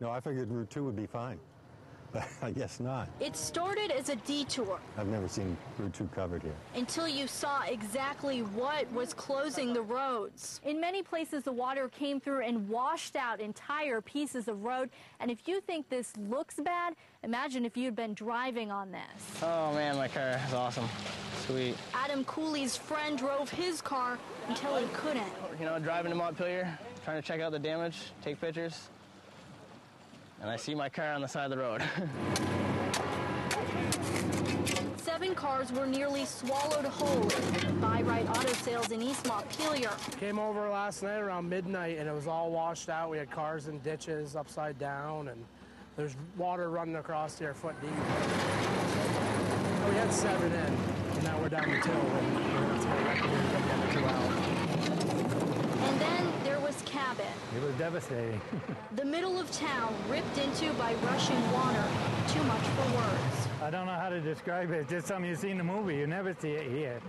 No, I figured Route 2 would be fine, but I guess not. It started as a detour I've never seen Route 2 covered here. until you saw exactly what was closing the roads. In many places, the water came through and washed out entire pieces of road. And if you think this looks bad, imagine if you'd been driving on this. Oh man, my car is awesome. Sweet. Adam Cooley's friend drove his car until he couldn't. You know, driving to Montpelier, trying to check out the damage, take pictures. And I see my car on the side of the road. Seven cars were nearly swallowed whole by Right Auto Sales in East Montpelier. Came over last night around midnight and it was all washed out. We had cars in ditches upside down and there's water running across here foot deep. We had seven in and now we're down to two and we're gonna have to go back here and get the other two out. And then there was Cabot, It was devastating. the middle of town ripped into by rushing water. Too much for words. I don't know how to describe it. It's just something you see in the movie. You never see it here.